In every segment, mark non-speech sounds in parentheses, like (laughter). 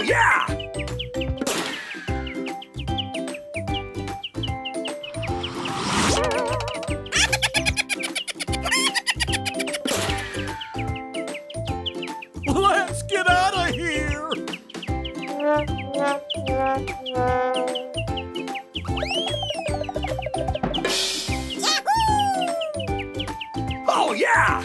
Oh, yeah! Let's get out of here! Oh, yeah!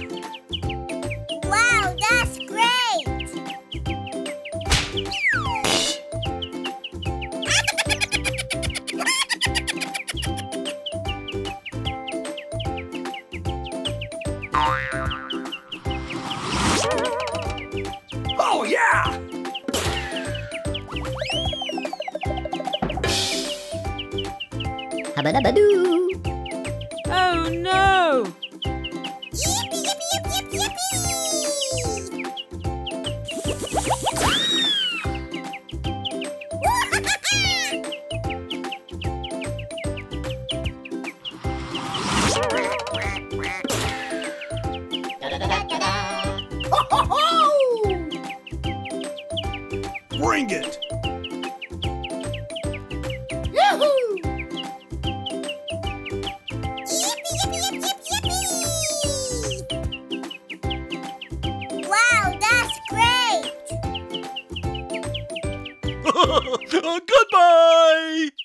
Oh, yeah! Habadabadoo. Oh no! Bring it! Yippee, yippee, yippee, yippee! Wow, that's great! (laughs) Goodbye!